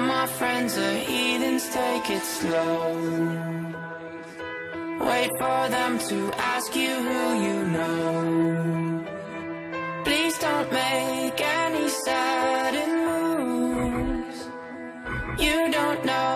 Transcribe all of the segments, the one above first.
my friends are heathens, take it slow. Wait for them to ask you who you know. Please don't make any sudden moves. You don't know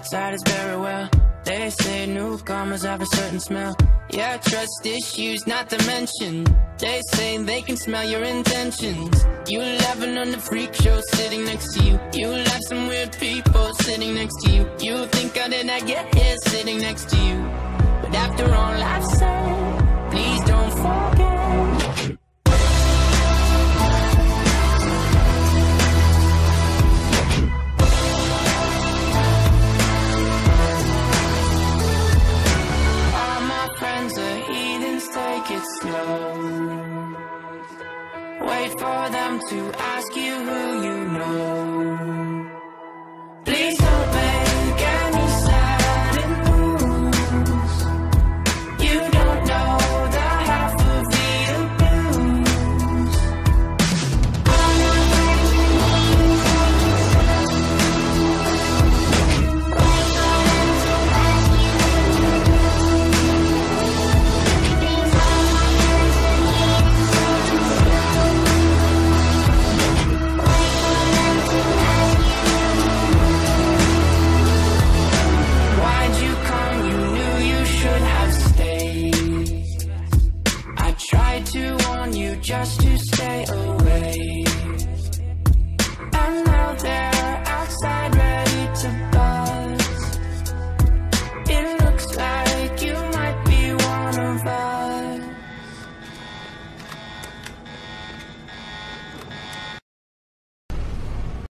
With outsiders very well. They say newcomers have a certain smell. Yeah, trust issues not to mention. They say they can smell your intentions. You laughing on the freak show sitting next to you. You laugh some weird people sitting next to you. You think I did not get here sitting next to you. But after all I've said, Wait for them to ask you just to stay away.